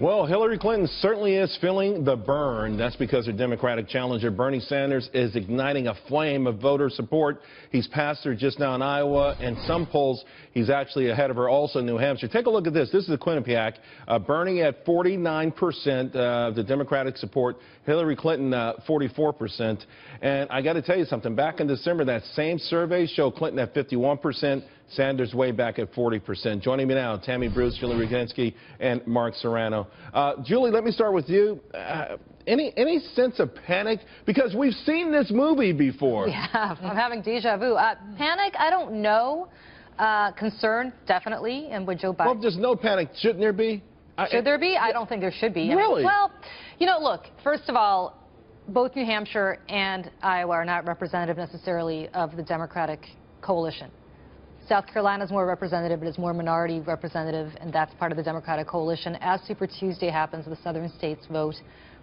Well, Hillary Clinton certainly is feeling the burn. That's because her Democratic challenger, Bernie Sanders, is igniting a flame of voter support. He's passed her just now in Iowa, and some polls, he's actually ahead of her also in New Hampshire. Take a look at this. This is the Quinnipiac. Uh, Bernie at 49% of the Democratic support, Hillary Clinton uh, 44%. And I got to tell you something. Back in December, that same survey showed Clinton at 51%. Sanders way back at 40%. Joining me now, Tammy Bruce, Julie Roginsky, and Mark Serrano. Uh, Julie, let me start with you. Uh, any any sense of panic? Because we've seen this movie before. Yeah, I'm having deja vu. Uh, panic? I don't know. Uh, concern, definitely. And would Joe Biden. Well, there's no panic. Shouldn't there be? Should there be? I don't think there should be. Really? well, you know, look, first of all, both New Hampshire and Iowa are not representative necessarily of the Democratic coalition. South Carolina is more representative, but it's more minority representative, and that's part of the Democratic coalition. As Super Tuesday happens, the southern states vote,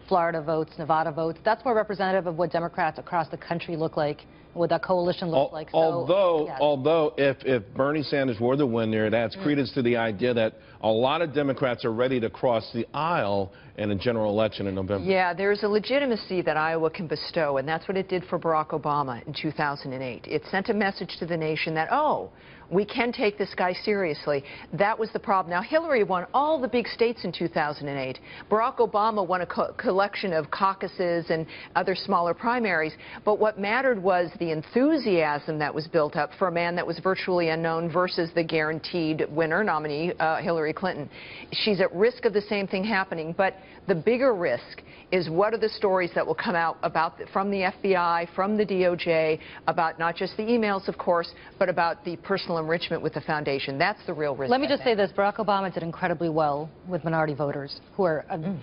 Florida votes, Nevada votes. That's more representative of what Democrats across the country look like, what that coalition looks Al like. So, although, although if, if Bernie Sanders were the winner, it adds mm. credence to the idea that a lot of Democrats are ready to cross the aisle in a general election in November. Yeah, there's a legitimacy that Iowa can bestow, and that's what it did for Barack Obama in 2008. It sent a message to the nation that, oh, we can take this guy seriously. That was the problem. Now, Hillary won all the big states in 2008. Barack Obama won a co collection of caucuses and other smaller primaries. But what mattered was the enthusiasm that was built up for a man that was virtually unknown versus the guaranteed winner nominee, uh, Hillary Clinton. She's at risk of the same thing happening. But the bigger risk is what are the stories that will come out about the, from the FBI, from the DOJ, about not just the emails, of course, but about the personal enrichment with the foundation. That's the real risk. Let me just say this. Barack Obama did incredibly well with minority voters who are mm.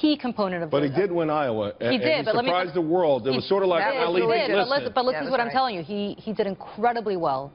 Key component of But he did win Iowa. He and, did, and he but surprised let me the world. It was sort of like Ali. He did, but listen, but listen to what right. I'm telling you. He, he did incredibly well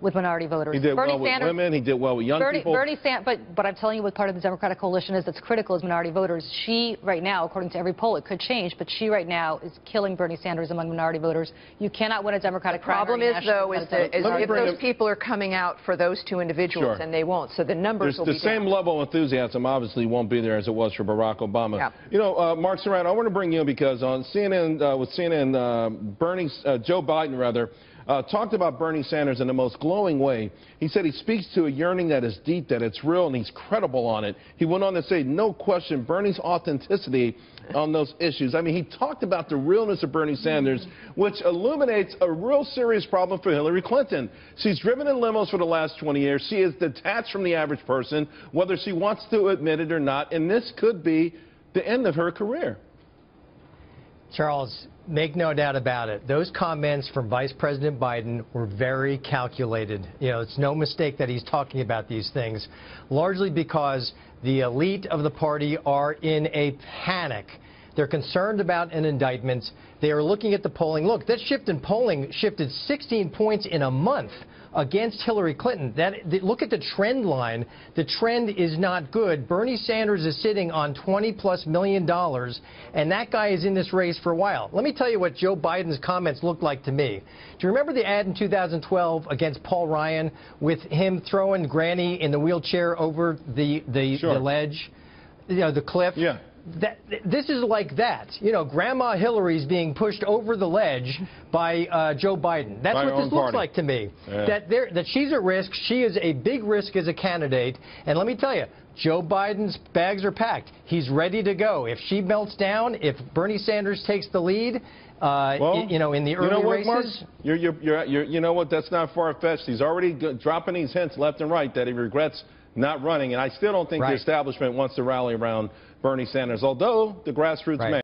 with minority voters. He did Bernie well with Sanders, women. He did well with young Bernie, people. Bernie Sanders, but what I'm telling you what part of the Democratic coalition is that's critical is minority voters. She, right now, according to every poll, it could change, but she right now is killing Bernie Sanders among minority voters. You cannot win a Democratic the problem is, though, is, that, is if those people are coming out for those two individuals, sure. and they won't. So the numbers There's, will the be The same down. level of enthusiasm obviously won't be there as it was for Barack Obama. Yeah. You know, uh, Mark Serrano, I want to bring you in because on CNN, uh, with CNN, uh, Bernie, uh, Joe Biden, rather, uh, talked about Bernie Sanders in the most glowing way. He said he speaks to a yearning that is deep, that it's real, and he's credible on it. He went on to say, no question, Bernie's authenticity on those issues. I mean, he talked about the realness of Bernie Sanders, which illuminates a real serious problem for Hillary Clinton. She's driven in limos for the last 20 years. She is detached from the average person, whether she wants to admit it or not, and this could be the end of her career. Charles, make no doubt about it. Those comments from Vice President Biden were very calculated. You know, it's no mistake that he's talking about these things, largely because the elite of the party are in a panic. They're concerned about an indictment. They are looking at the polling. Look, that shift in polling shifted 16 points in a month against Hillary Clinton. That look at the trend line. The trend is not good. Bernie Sanders is sitting on 20 plus million dollars, and that guy is in this race for a while. Let me tell you what Joe Biden's comments looked like to me. Do you remember the ad in 2012 against Paul Ryan with him throwing Granny in the wheelchair over the the, sure. the ledge, you know, the cliff? Yeah that, this is like that. You know, Grandma Hillary's being pushed over the ledge by uh, Joe Biden. That's by what this looks party. like to me. Yeah. That that she's at risk. She is a big risk as a candidate. And let me tell you, Joe Biden's bags are packed. He's ready to go. If she melts down, if Bernie Sanders takes the lead, uh, well, you know, in the early you know what, races. Mark? You're, you're, you're, you know what? That's not far-fetched. He's already dropping these hints left and right that he regrets not running. And I still don't think right. the establishment wants to rally around Bernie Sanders, although the grassroots right. may.